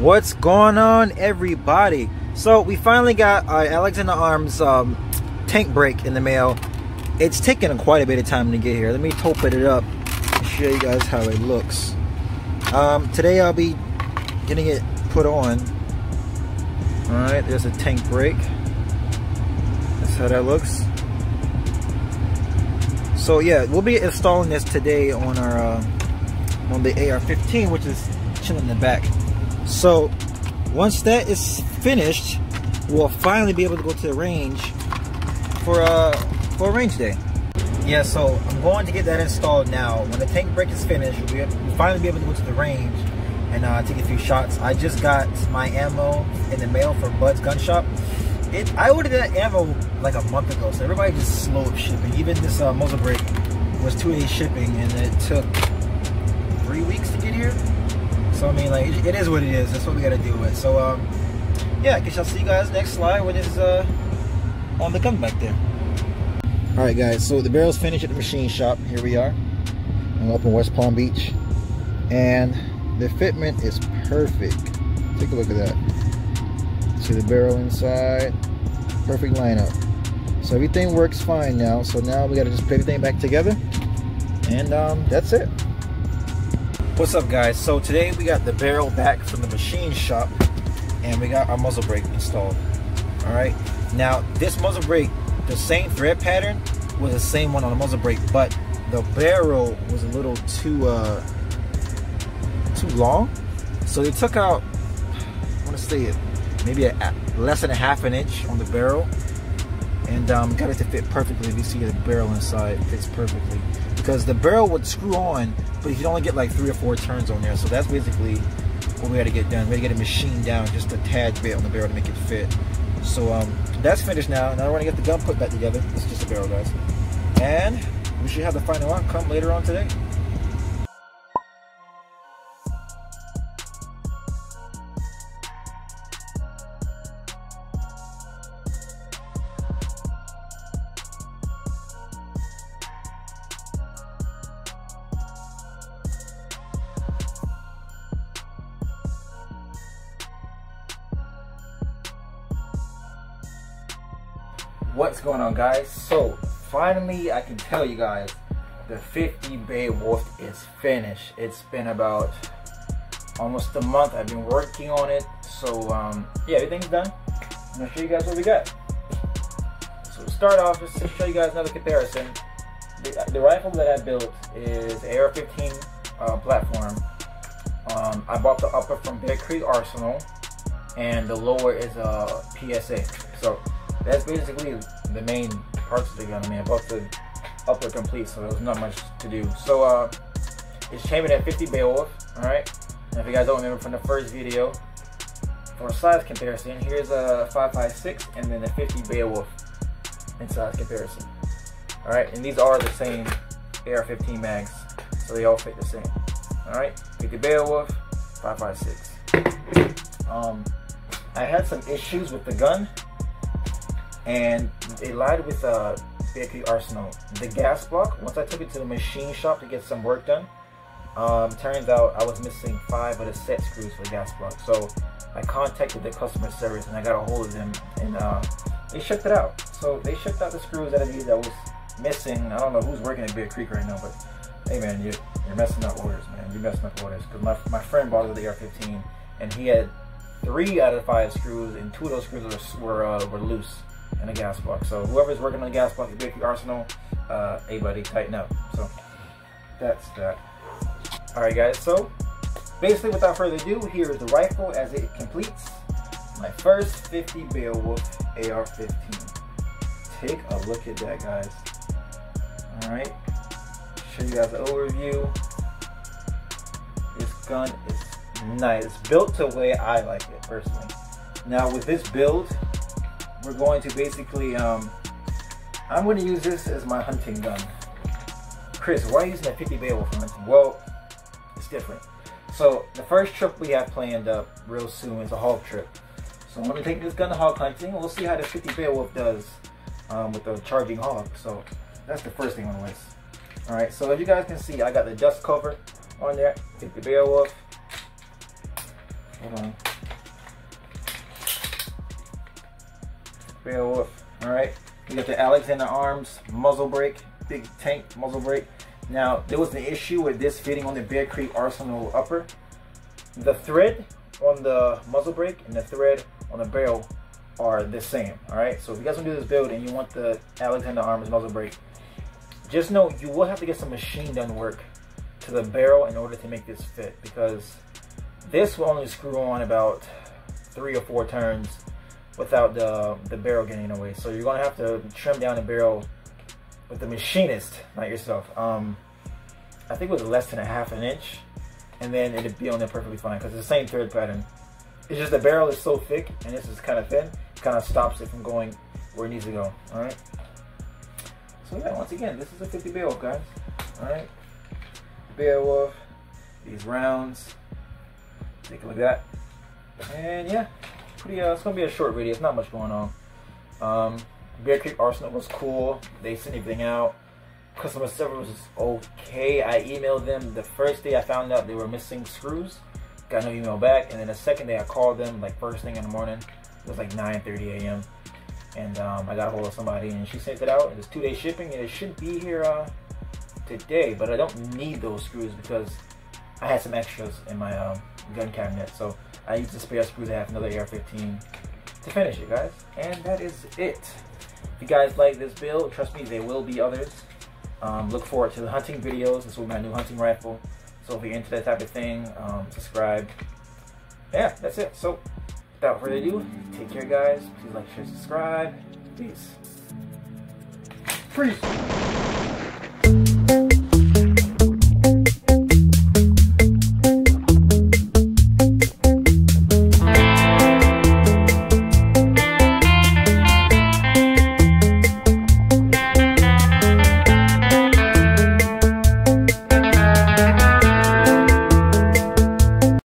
What's going on, everybody? So we finally got our Alexander Arms um, tank brake in the mail. It's taken quite a bit of time to get here. Let me open it up and show you guys how it looks. Um, today I'll be getting it put on. All right, there's a tank brake. That's how that looks. So yeah, we'll be installing this today on our uh, on the AR-15, which is chilling in the back. So once that is finished, we'll finally be able to go to the range for a, for a range day. Yeah, so I'm going to get that installed now. When the tank brake is finished, we'll finally be able to go to the range and uh, take a few shots. I just got my ammo in the mail from Bud's Gun Shop. It, I ordered that ammo like a month ago, so everybody just slowed shipping. Even this uh, muzzle brake was two days shipping, and it took three weeks to get here. So I mean, like, it is what it is. That's what we got to deal with. So um, yeah, I guess I'll see you guys next slide when it's uh on the gun back there. All right, guys. So the barrel's finished at the machine shop. Here we are. I'm up in West Palm Beach, and the fitment is perfect. Take a look at that. See the barrel inside. Perfect lineup. So everything works fine now. So now we got to just put everything back together, and um, that's it. What's up guys? So today we got the barrel back from the machine shop and we got our muzzle brake installed. Alright, now this muzzle brake, the same thread pattern was the same one on the muzzle brake, but the barrel was a little too uh, too long. So they took out, I want to say it, maybe a, less than a half an inch on the barrel and um, got it to fit perfectly. If you see the barrel inside, it fits perfectly because the barrel would screw on, but you can only get like three or four turns on there. So that's basically what we had to get done. We had to get a machine down just a tad bit on the barrel to make it fit. So um, that's finished now. Now we're gonna get the gun put back together. It's just a barrel, guys. And we should have the final outcome later on today. What's going on guys? So finally i can tell you guys the 50 beowulf is finished. It's been about almost a month i've been working on it. So um yeah everything's done. I'm gonna show you guys what we got. So to start off just to show you guys another comparison. The, the rifle that i built is ar-15 uh, platform. Um, i bought the upper from bear creek arsenal and the lower is a psa so that's basically the main parts of the gun. I mean, bought the upper complete, so there's not much to do. So uh, it's chambered at 50 Beowulf, all right? And if you guys don't remember from the first video, for size comparison, here's a 5.56 and then a 50 Beowulf in size comparison. All right, and these are the same AR-15 mags, so they all fit the same. All right, 50 Beowulf, 5.56. Um, I had some issues with the gun and it lied with uh, Bear Creek Arsenal. The gas block, once I took it to the machine shop to get some work done, um, turns out I was missing five of the set screws for the gas block. So I contacted the customer service and I got a hold of them and uh, they shipped it out. So they shipped out the screws that I needed that was missing. I don't know who's working at Bear Creek right now, but hey man, you're, you're messing up orders, man. You're messing up orders. Because my, my friend bought the AR-15 and he had three out of five screws and two of those screws were, were, uh, were loose and a gas block. So whoever's working on the gas block at Bear Creek Arsenal, uh, hey buddy, tighten up. So that's that. All right guys, so basically without further ado, here is the rifle as it completes my first 50 Beowulf AR-15. Take a look at that guys. All right, show you guys the overview. This gun is nice. It's built the way I like it personally. Now with this build, we're going to basically, um, I'm going to use this as my hunting gun. Chris, why are you using that 50 Beowulf for hunting? Well, it's different. So the first trip we have planned up real soon is a hog trip. So I'm going to take this gun to hog hunting. We'll see how the 50 Beowulf does um, with the charging hog. So that's the first thing on the list. Alright, so as you guys can see, I got the dust cover on there, 50 Beowulf. Hold on. Beowulf. Alright. We got the Alexander Arms muzzle brake, big tank muzzle brake. Now, there was an issue with this fitting on the Bear Creek Arsenal upper. The thread on the muzzle brake and the thread on the barrel are the same. Alright, so if you guys want to do this build and you want the Alexander Arms muzzle brake, just know you will have to get some machine done work to the barrel in order to make this fit because this will only screw on about three or four turns without the, the barrel getting in the way. So you're gonna have to trim down the barrel with the machinist, not yourself. Um, I think it was less than a half an inch and then it'd be on there perfectly fine because it's the same thread pattern. It's just the barrel is so thick and this is kind of thin, kind of stops it from going where it needs to go, all right? So yeah, once again, this is a 50 Beowulf, guys, all right? Beowulf, these rounds, take a look at that. And yeah, pretty, uh, it's gonna be a short video, it's not much going on. Um, Bear Creek Arsenal was cool, they sent everything out customer service was okay. I emailed them the first day I found out they were missing screws. Got no email back. And then the second day I called them like first thing in the morning. It was like 9.30 a.m. And um, I got a hold of somebody and she sent it out. It's two day shipping and it should be here uh, today. But I don't need those screws because I had some extras in my um, gun cabinet. So I used the spare screws. I have another AR-15 to finish it, guys. And that is it. If you guys like this build, trust me, there will be others. Um, look forward to the hunting videos. This will be my new hunting rifle. So if you're into that type of thing, um, subscribe. Yeah, that's it. So without further ado, take care guys. Please like, share, subscribe. Peace. Freeze.